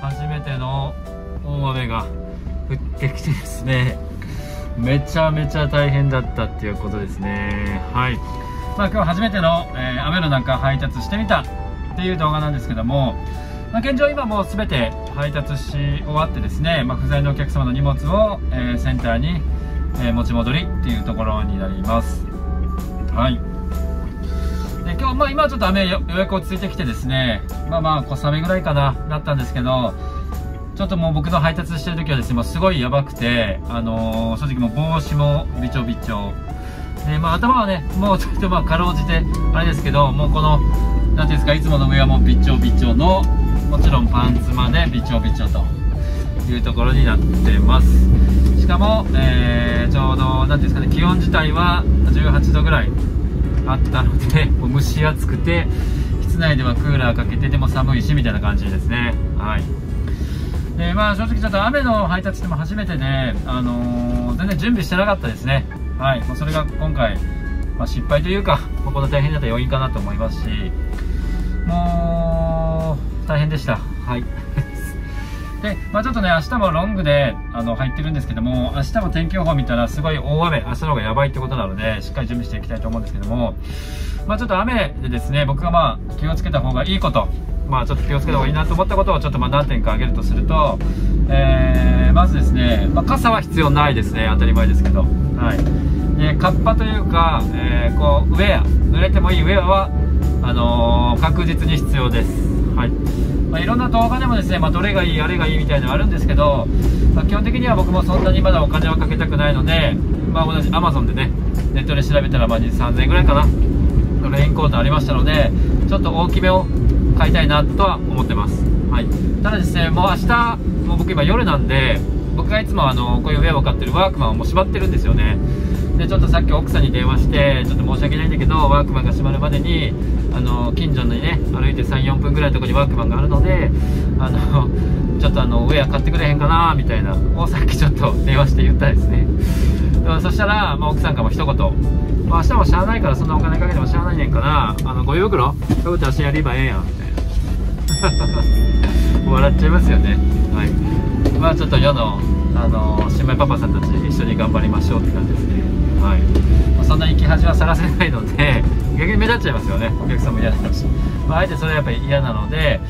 初めての大雨が降ってきてですね。めちゃめちゃ大変だったっていうことですね。はい。まあ今日初めての、えー、雨の中配達してみたっていう動画なんですけども、まあ、現状今もう全て配達し終わってですね、まあ、不在のお客様の荷物を、えー、センターに、えー、持ち戻りっていうところになります。はい。今日、まあ、今ちょっと雨ようやく落ち着いてきてですねまあまあ小雨ぐらいかななったんですけどちょっともう僕の配達してる時はですねもうすごいやばくて、あのー、正直もう帽子もびちょびちょ。で、まあ、頭はねもうちょっとまあかろうじてあれですけどもうこの何ていうんですかいつもの上はもうびちょびちょのもちろんパンツまでびちょびちょというところになってます。しかも、えー、ちょうど何ていうんですかね気温自体は18度ぐらいあったので もう蒸し暑くて室内ではクーラーかけてでも寒いしみたいな感じですね。はい。でまあ正直ちょっと雨の配達でも初めてで、あのー、全然準備してなかったですね。はい。もうそれが今回、まあ、失敗というか、まあ、こんな大変だった要因かなと思いますしもう大変でした。はい。で、まあ、ちょっとね、明日もロングであの入ってるんですけども、明日も天気予報見たらすごい大雨、明日の方がやばいってことなので、しっかり準備していきたいと思うんですけども、まあ、ちょっと雨でですね、僕がまあ気をつけた方がいいこと、まあ、ちょっと気をつけた方がいいなと思ったことをちょっとま何点か挙げるとすると、えー、まずですね、まあ、傘は必要ないですね、当たり前ですけど。はい。で、カッパというか、えー、こう、ウェア、濡れてもいいウェアは、あのー、確実に必要です。はい。まあ、いろんな動画でもですね、まあ、どれがいい、あれがいいみたいなのあるんですけど、まあ、基本的には僕もそんなにまだお金はかけたくないので、まあ、同じ Amazon でね、ネットで調べたらまあ3000円ぐらいかな、レインコートありましたので、ちょっと大きめを買いたいなとは思ってます。はい。ただですね、もう明日、もう僕今夜なんで、僕がいつもあの、こういうウェアを買ってるワークマンをもう閉まってるんですよね。でちょっとさっき奥さんに電話してちょっと申し訳ないんだけどワークマンが閉まるまでにあの近所にね歩いて34分ぐらいのところにワークマンがあるのであのちょっとあのウェア買ってくれへんかなみたいなをさっきちょっと電話して言ったですね。そしたら、まあ、奥さんからも一言、まあ、明日もしゃあないからそんなお金かけてもしゃあないねんからあのゴミ袋そういうこと明日やればええやんみたいな。笑っちゃいますよね。はい。まあちょっと世のあの新米パパさんたち一緒に頑張りましょうって感じですね。はい、まあ、そんな生き恥はさらせないので逆に目立っちゃいますよね。お客さんも嫌だし、まあ、あえてそれはやっぱり嫌なので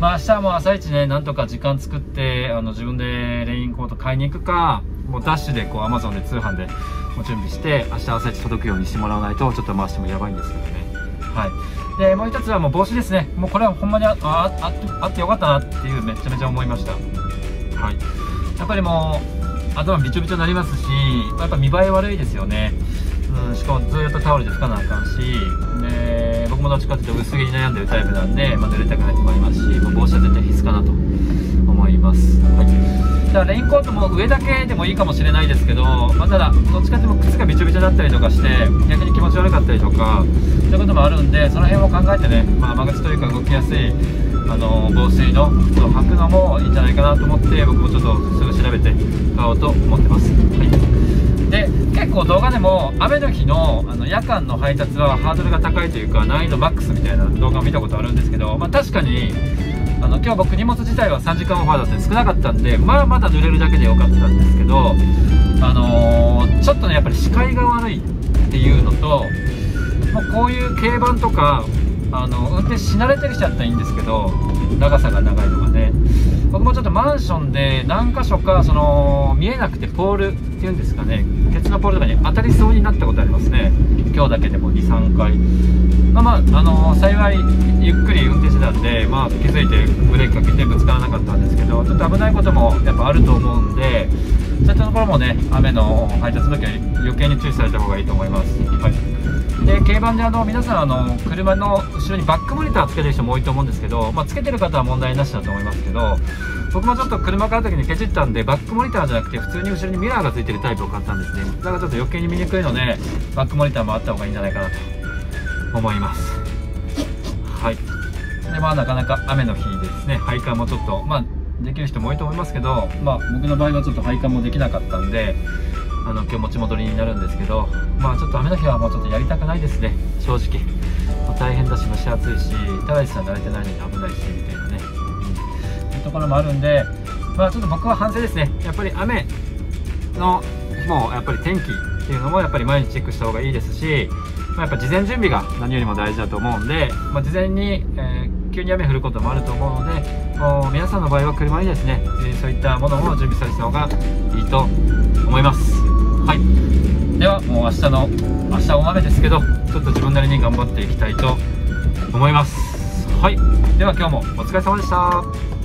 まあ明日も朝一ねなんとか時間作ってあの自分でレインコート買いに行くかもうダッシュでこう Amazon で通販でも準備して明日朝一届くようにしてもらわないとちょっと回してもやばいんですけどね。はい。でもう一つはもう帽子ですね。もうこれはほんまにあああってよかったなっていうめちゃめちゃ思いました。はい。やっぱりもう頭びちょびちょになりますしやっぱ見栄え悪いですよね、うん、しかもずっとタオルで拭かなあかんしで僕もどっちかっていうと薄毛に悩んでるタイプなんで、まあ、濡れたくないともありますしもう帽子は絶対必須かなと思います、はい、だからレインコートも上だけでもいいかもしれないですけど、まあ、ただどっちかっていうと靴がびちょびちょだったりとかして逆に気持ち悪かったりとかそういうこともあるんでその辺を考えてね、まあ、雨靴というか動きやすいあの防水の靴を履くのもいいんじゃないかなと思って僕もちょっとすぐ調べて買おうと思ってます、はい、で結構動画でも雨の日のあの夜間の配達はハードルが高いというか難易度マックスみたいな動画を見たことあるんですけど、まあ、確かにあの今日僕荷物自体は3時間オファーだって少なかったんでまあまだ濡れるだけでよかったんですけどあのー、ちょっとねやっぱり視界が悪いっていうのともうこういう軽バンとかあの運転し慣れてきちゃったらいいんですけど長さが長いのがね。僕もちょっとマンションで何箇所かその見えなくてポールっていうんですかね。鉄のポールとかに当たりそうになったことありますね。今日だけでも23回。まあまあ、あのー、幸いゆっくり運転してたんで、まあ、気づいてブレーキかけてぶつからなかったんですけどちょっと危ないこともやっぱあると思うんでそういったところもね雨の配達の時は余計に注意された方がいいと思います、はい。軽バンであの皆さんあの車の後ろにバックモニターつけてる人も多いと思うんですけど、まあ、つけてる方は問題なしだと思いますけど僕もちょっと車買う時にケチったんでバックモニターじゃなくて普通に後ろにミラーがついてるタイプを買ったんですね。だからちょっと余計に見にくいのでバックモニターもあった方がいいんじゃないかなと思います。はい。でまあなかなか雨の日ですね。配管もちょっとまあできる人も多いと思いますけどまあ僕の場合はちょっと配管もできなかったんであの今日持ち戻りになるんですけどまあちょっと雨の日はもうちょっとやりたくないですね。正直、まあ、大変だし蒸し暑いし高橋さん慣れてないのに危ないしみたいなね、うん、というところもあるんで、まあ、ちょっと僕は反省ですね。やっぱり雨の日もやっぱり天気っていうのもやっぱり毎日チェックした方がいいですし、まあ、やっぱ事前準備が何よりも大事だと思うんで、まあ、事前に、えー、急に雨降ることもあると思うのでもう皆さんの場合は車にですね、えそういったものを準備された方がいいと思います。明日の明日大雨ですけどちょっと自分なりに頑張っていきたいと思います。はい。では今日もお疲れ様でした。